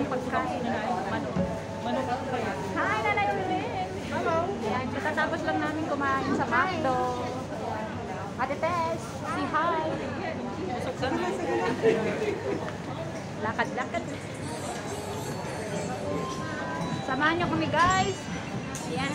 ang pagkain. Manok. Manok ako kaya. Hi, Nanay Lulin! Hello. Ayan, katatapos lang namin kumain sa McDo. Ate Tess, si hi! Busog. Lakad-lakad. Samahan niyo kami guys. Ayan.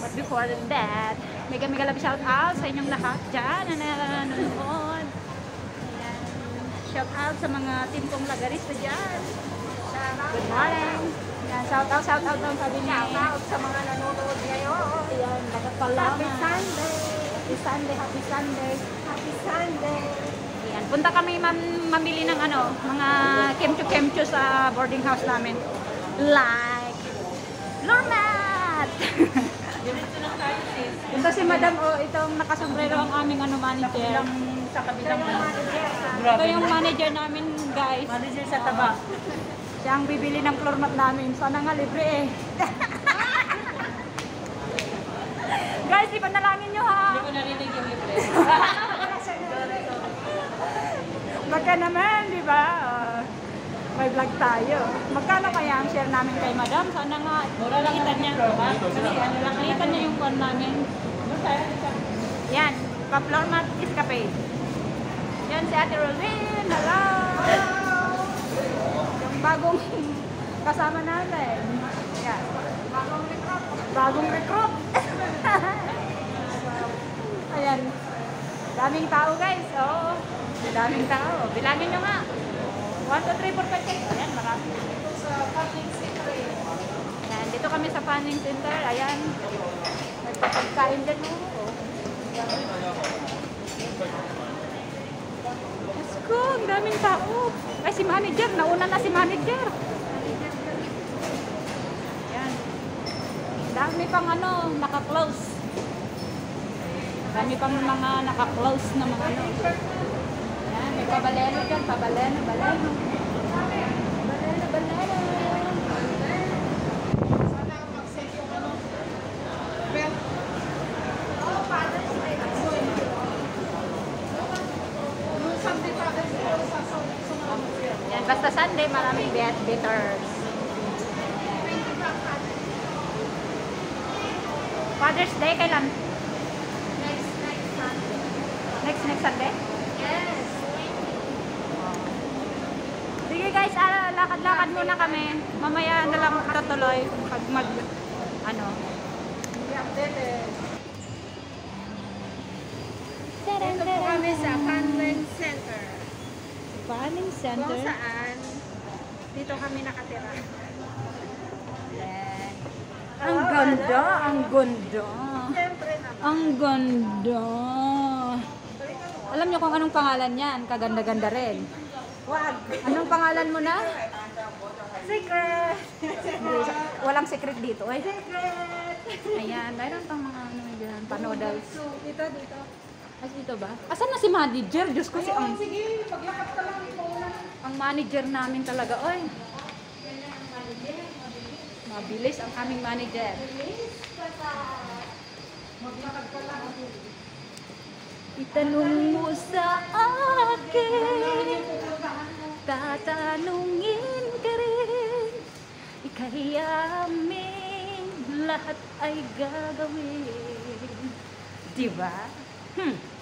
But before that, mega mega love shout out sa inyong lahat dyan na nanonood. Shout out sa mga team kong lagarista dyan. Good morning. Ayan, shout out, shout out ang sabi niya. Shout out sa mga nanonood ngayon. Ayan, nagkapalaman. Happy Sunday. Happy Sunday, happy Sunday. Happy Sunday. Ayan, punta kami mam- mamili ng ano, mga kemcho-kemcho sa boarding house namin. Like, Lormat! Diretso lang tayo sis. Ito si Madam, oh, itong nakasombrero ang aming ano, manager. Sa kabilang Ito yung manager namin, guys. Manager sa taba. Siya ang bibili ng floor mat namin. Sana nga libre eh. guys, ipanalangin nyo ha. Hindi ko narinig yung libre. Baka naman, di ba? Ah, may vlog tayo. Magkano kaya ang share namin kay Madam? Sana nga Mura lang nakita niya. ano Nakita niya yung phone namin. Yan, pa-floor mat is cafe. Yan si Ate Rolin. Hello! Bagong kasama natin. Yan. Bagong recruit. Bagong recruit. Ayan. Daming tao guys. Oo. Daming tao. Bilangin nyo nga. 1, 2, 3, 4, 5, 6. Ayan, marami. Sa Fanning Center. Ayan, dito kami sa Fanning Center. Ayan. Nagpapagkain din. Oo. Diyos ko, ang daming tao. Ay, si manager. Nauna na si manager. Ayan. Dami pang ano, naka-close. Dami pang mga naka-close na mga ano. Ayan, may pabaleno dyan. Pabaleno, baleno. Baleno, baleno. Yan, Sunday, maraming bitters. Father's Day, kailan? Next, next Sunday. Next, next Sunday? Yes. Sige guys, ah, lakad-lakad muna kami. Mamaya na lang tutuloy pag mag, ano. Dito po kami sa Panland Center. Kung Center. saan, dito kami nakatira. Yan. Ang ganda, ang ganda. Siyempre naman. Ang ganda. Alam niyo kung anong pangalan yan? Kaganda-ganda rin. Wag. Anong pangalan mo na? Secret. Walang secret dito. Ay, Secret. ayan, mayroon pang mga ano dyan, panodals. Dito, dito. Ay, dito ba? Asan na si manager? Diyos ko si ang, Sige, paglakad ka lang ito. Ang manager namin talaga. Oy, mabilis ang aming manager. Itanong mo sa akin, tatanungin ka rin. Ika'y aming lahat ay gagawin. Diba? Hmm.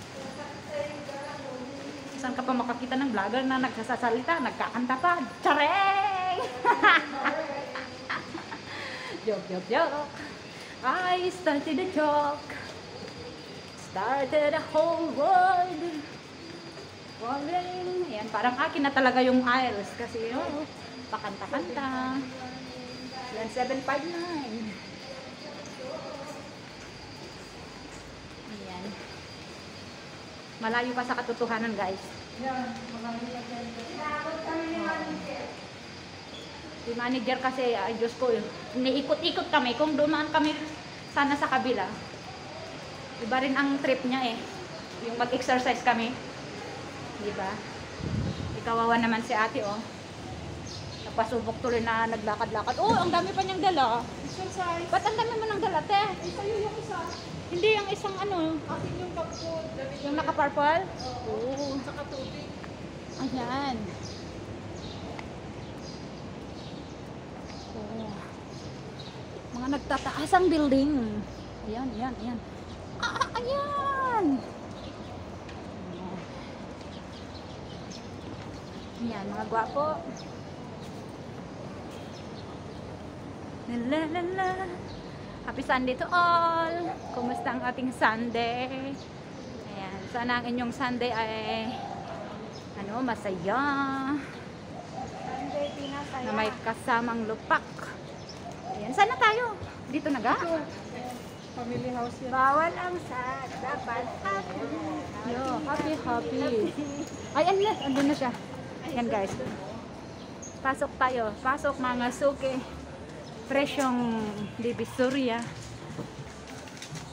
Saan ka pa makakita ng vlogger na nagsasalita, nagkakanta pa? Tsareng! joke, joke, joke. I started a joke. Started a whole world. Rolling. Ayan, parang akin na talaga yung aisles kasi oh, pakanta-kanta. Yan, 759. Ayan. Malayo pa sa katotohanan, guys. Si manager kasi, ay Diyos ko, niikot-ikot kami. Kung dumaan kami sana sa kabila, iba rin ang trip niya eh. Yung mag-exercise kami. Di ba? Ikawawa naman si ate, oh. Pasubok tuloy na naglakad-lakad. Oh, ang dami pa niyang dala. Sure size. Ba't ang dami mo ng dala, te? Ay, sa'yo yung isa. Hindi, yung isang ano. Akin yung kapul. Yung naka-purple? Oo. Oh. Oh. Saka tubig. Ayan. Oh. Mga nagtataas ang building. Ayan, ayan, ayan. Ah, ah ayan! Ayan, mga gwapo. Ayan. La la la. Happy Sunday to all! Kumusta ang ating Sunday? Ayan, sana ang inyong Sunday ay ano, masaya. Na may kasamang lupak. Ayan, sana tayo? Dito na ga? Family house yan. Bawal ang sad. Dapat happy. Yo, happy, happy. Ay, na? Andun na siya. Yan guys. Pasok tayo. Pasok mga suki. Presyong Divisoria.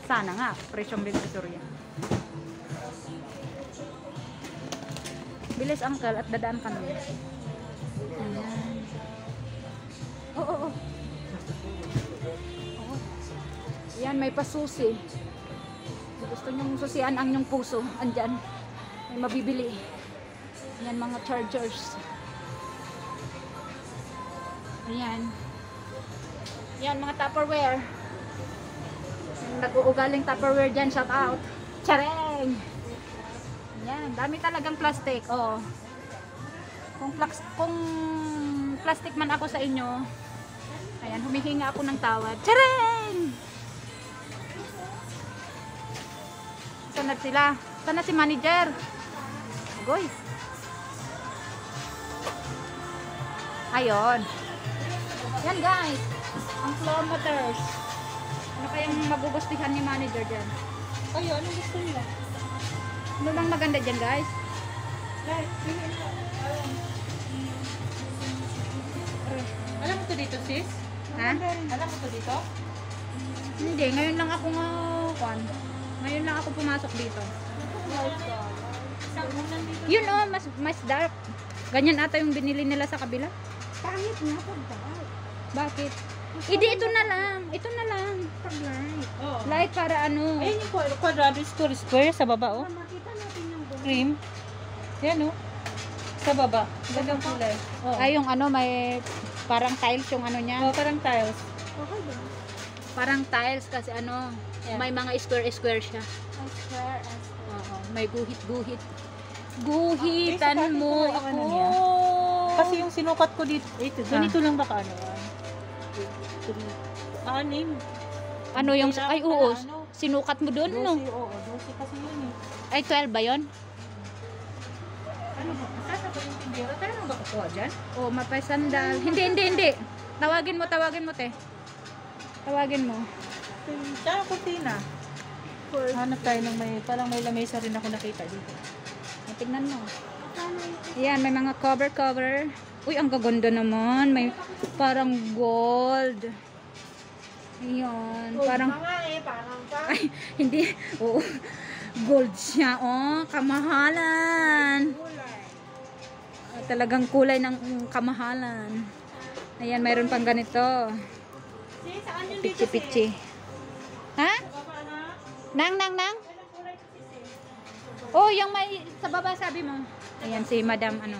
Sana nga, presyong Divisoria. Bilis angkal at dadaan kami. Ayan. Oo, oo, oo. Oo. Yan, may pasusi. Gusto nyong susian ang inyong puso, andyan. May mabibili. Yan mga chargers. Ayan. Yan mga Tupperware. Nag-uugaling Tupperware dyan, shout out. Chareng! Yan, dami talagang plastic. Oo. Kung, plax, kung plastic man ako sa inyo, ayan, humihinga ako ng tawad. Chareng! Saan na sila? Saan na si manager? Goy. Ayun. Yan guys. Ang kilometers. Ano kayang magugustuhan ni manager dyan? Kayo, anong gusto niyo? Ano bang maganda dyan guys? Like. Alam mo to dito, sis? Ha? Alam mo to dito? Hindi, ngayon lang ako nga, kwan. Ngayon lang ako pumasok dito. Yun oh, mas, mas dark. Ganyan ata yung binili nila sa kabila. Pangit na pag dark. Bakit? Hindi, ito na lang. Ito na lang. Pag light. Oo. Light para ano. Ayun yung quadrado square square sa baba, oh. Makita natin yung buhay. Cream. Yan, oh. Sa baba. Gandang kulay. Oh. Ay, yung ano, may parang tiles yung ano niya. oh, parang tiles. Okay ba? Parang tiles kasi ano, Yeah. may mga square-square siya. Swear, I swear. Oo, may guhit-guhit. Ah, Guhitan eh, mo yung ako. ano niya. Kasi yung sinukat ko dito, ito, ganito lang baka ano. ah. Anim. ano yung, ay oo, ano? sinukat mo dun, no? 12, oo, 12 kasi yun eh. Ay, 12 ba yun? Ano ba? Saan ba yung tindera? Tayo lang ba kukuha dyan? Oo, mapay sandal. Hindi, hindi, hindi. Tawagin mo, tawagin mo, te. Tawagin mo. Saan ang kurtina? Hanap tayo ng may, parang may lamesa rin ako nakita dito. Tingnan mo. Yan, may mga cover-cover. Uy, ang gaganda naman. May parang gold. Ayan, parang... Mga eh, parang pa. Ay, hindi. Oo. Gold siya, oh. Kamahalan. Kulay. Ah, talagang kulay ng kamahalan. Ayan, mayroon pang ganito. Sis, saan yung dito sis? Pichi-pichi. Ha? Nang, nang, nang? Oh, yung may sa baba sabi mo. Ayan si Madam ano.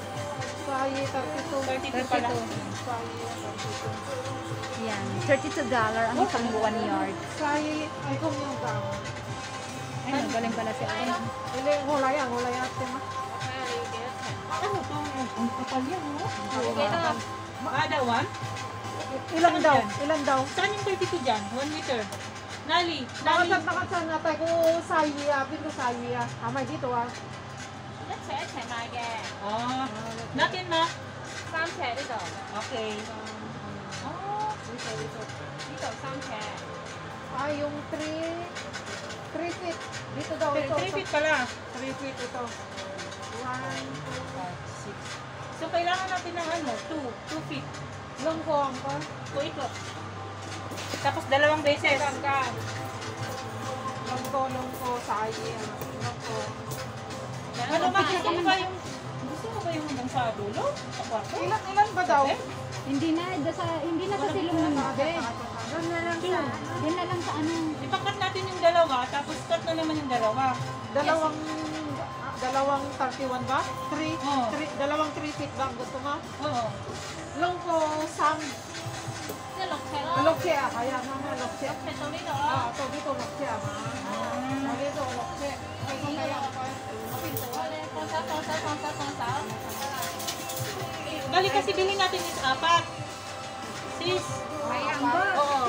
Saya, 32. 32 pala. 32. Saya, 32. Yan, 32 dollar ang isang one yard. Saya, ay kung yung gang. Ay, galing pala si Ate. Hindi, hulay ang hulay ate ma. Ano to? Ang kapal yan, no? Okay na. Ada one? Ilan Saan daw? yan? Ilan daw? Saan yung 32 dyan? 1 meter. Nali. Nali. Nakasad nakasad na tayo ko saya, pinto saya. Amay dito ah. Oh. Natin ma. 三尺呢度， Okay. Oh. 呢度三尺。Ah, yung 3 3 feet. Dito daw ito. 3 feet pala. 3 feet ito. 1, 6. So, kailangan natin ng ano? 2. 2 feet. 2, long ko ang pa. So, ito. Tapos dalawang beses. Kan. Longko, longko, sayang. Longko. Ano ba? Gusto yung, gusto mo ba yung hanggang sa dulo? Sa kwarto? Ilan, ilan ba daw? Hindi na, sa, hindi na sa silong ng gabi. Doon na lang sa. Doon na lang sa ano. Ipakat natin yung dalawa, tapos cut na naman yung dalawa. Dalawang, dalawang 31 ba? 3, oh. dalawang 3 feet ba gusto mo? Oo. Longko, Sam. Lokse. Lokse, kaya naman, lokse. Lokse, tawin o. Ah, tawin ko, lokse. Kasi bilhin natin is apat. Sis. May amba. Oo.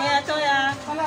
Yeah, ito ya. Wala,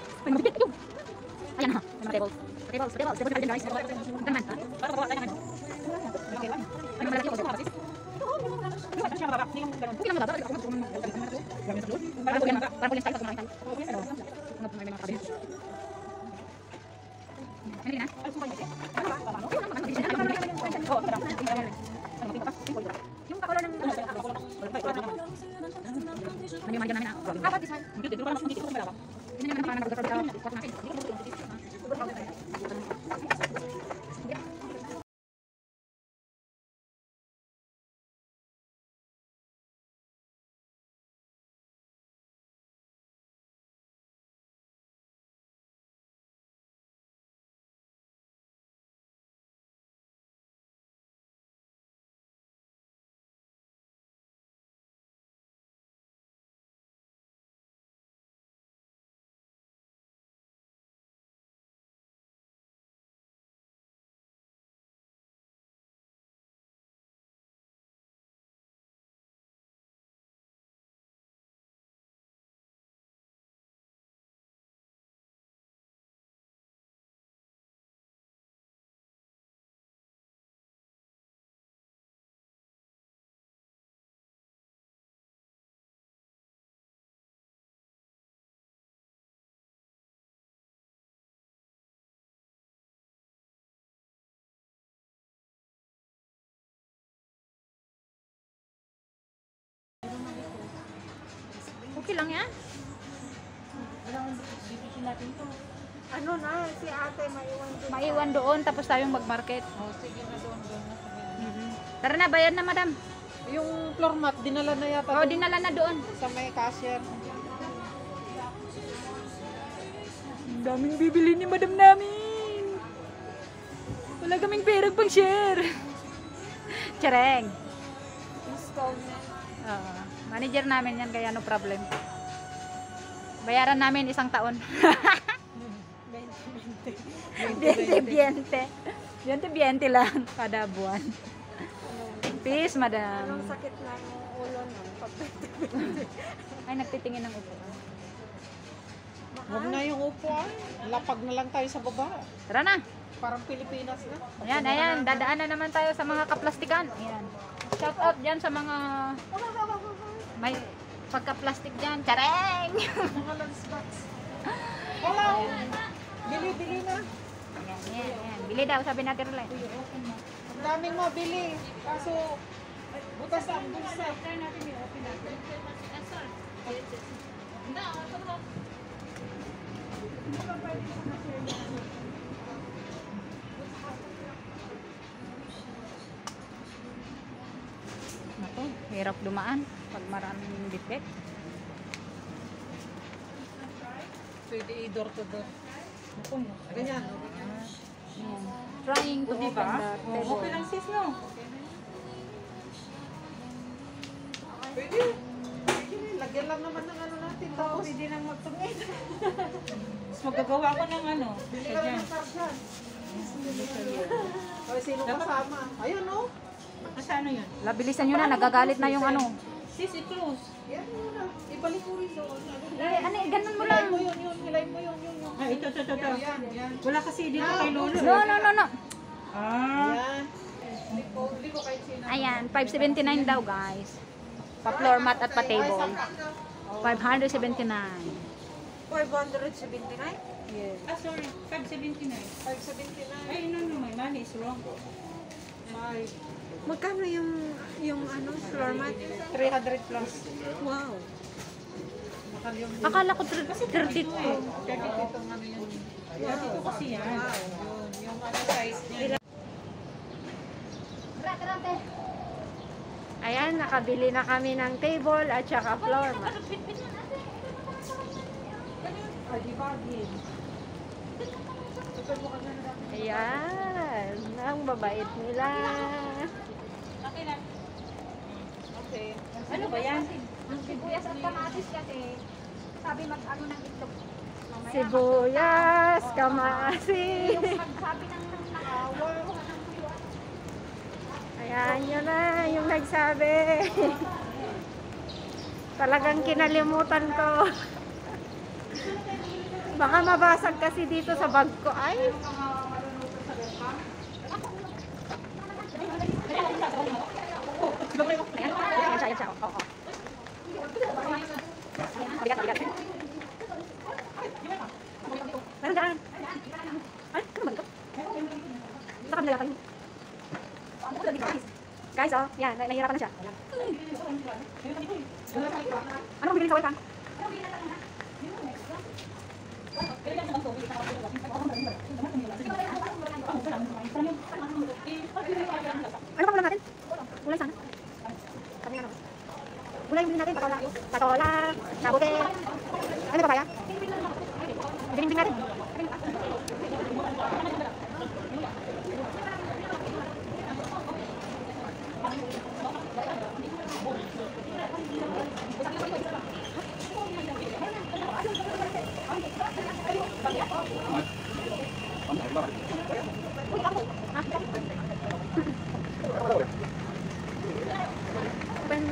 我这边，我这边是白色，你那边。Okay lang yan. Bibitin natin to. Ano na, si ate maiwan din. Maiwan doon tapos tayong mag-market. Oh, sige na doon, doon na. Tara na, bayad na madam. Yung floor mat, dinala na yata Oo, doon dinala na doon. sa may cashier. Ang daming bibili ni madam namin. Wala kaming perang pang share. Chareng. Install na. Oo. Manager namin yan kaya no problem. Bayaran namin isang taon. 20, 20. 20, 20 lang kada buwan. Peace, madam. sakit na yung ulo nun. Ay, nagtitingin ng upo. Huwag na yung upuan. Lapag na lang tayo sa baba. Tara na. Parang Pilipinas na. Ayan, ayan. Dadaan na naman tayo sa mga kaplastikan. Ayan. Shout out dyan sa mga may pagka-plastic dyan. Chareng! Mga lunchbox. Wala. Bili-bili na. ayan, ayan, ayan. Bili daw, sabi natin ulit. Ang daming mabili. Kaso, butas ang bulsa. Ako, hirap dumaan pag maraming defect. Pwede i-door to door. Ganyan. Ayan. Trying to open ba? the Oh, table. okay lang sis, no? Pwede. Lagyan lang naman ng ano natin. Tapos, Pwede nang magtungin. Tapos magagawa ko ng ano. bili ka lang ng. O, sino kasama? Ayun, no? Kasi ano yun? Labilisan nyo na, nagagalit na yung ano. Sis, i-close. Yan mo na. Ibalik mo rin doon. Eh, ano, ganun mo Hilay lang. mo yun, yun. Hilay mo yun, yun, yun. Ah, ito, ito, ito. Wala kasi dito kay Lolo. No, no, no, no. Ah. Ayan, 579 daw guys. Pa floor mat at pa table. 579. 579? Yes. Ah, sorry. 579. 579. Ay, no, no, my money is wrong. Five. Magkano yung yung ano floor mat? 300 plus. Wow. Mahal yung Akala ko 32. 32 itong ano yun. Yeah, dito kasi yan. Wow, yun. Yung ano size niya. Ayan, nakabili na kami ng table at saka floor mat. Again. Ayan, ang babait nila. Okay. Ano ba yan? Sibuyas at kamatis kasi sabi mag ano ng itlog. Sibuyas, kamasis. Sabi ng nakawa. Ayan, yun na yung nagsabi. Talagang kinalimutan ko. Baka mabasag kasi dito sa bag ko. Ay, Ayan siya, ayan siya. Oo. Mabigat, mabigat. Meron dyan. Ay, ano ba ito? Sa kabila yata yun. Guys, oh, yan, nah- nahihirapan na siya. Ano bang bilhin sa Wellcome? Ano pa ulam natin? Gulay sana. Sabi nga naman. Gulay yung bilhin natin, patola. Patola, nabuti. Ano pa kaya? Bilhin natin. Open.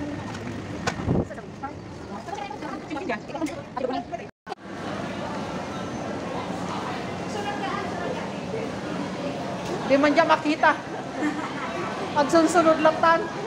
Di man dyan makita. Pag sunod lang tan.